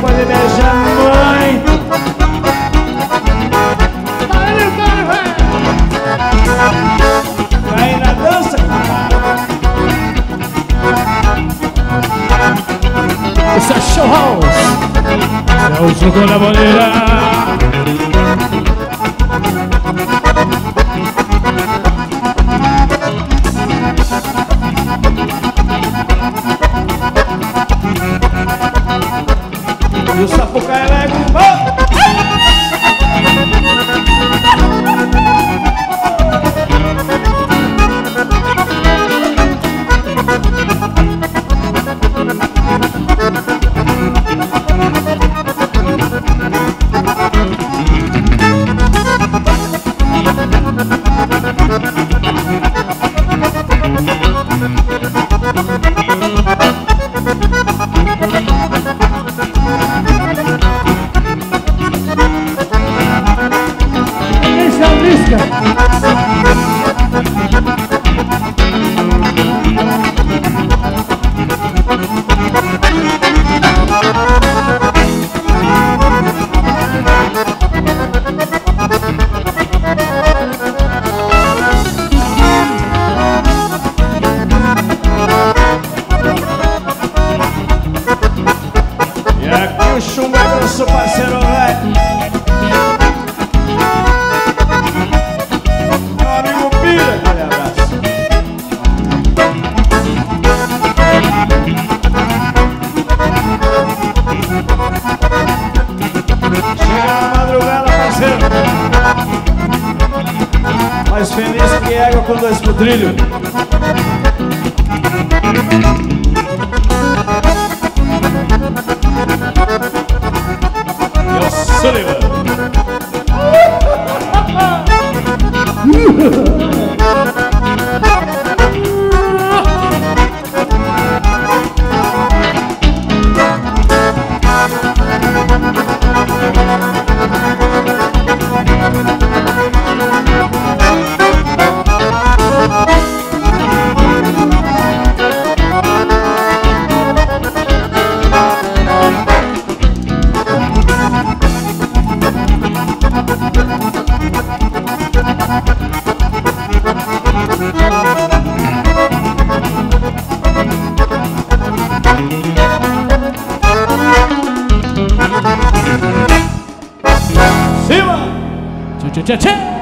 pode beijar a mãe. Vai na dança. Esse é show house. É o suco da bandeira. E o sapucaia é legumão куда смотрели. Я Сулливан. Cima! Tchê, tchê!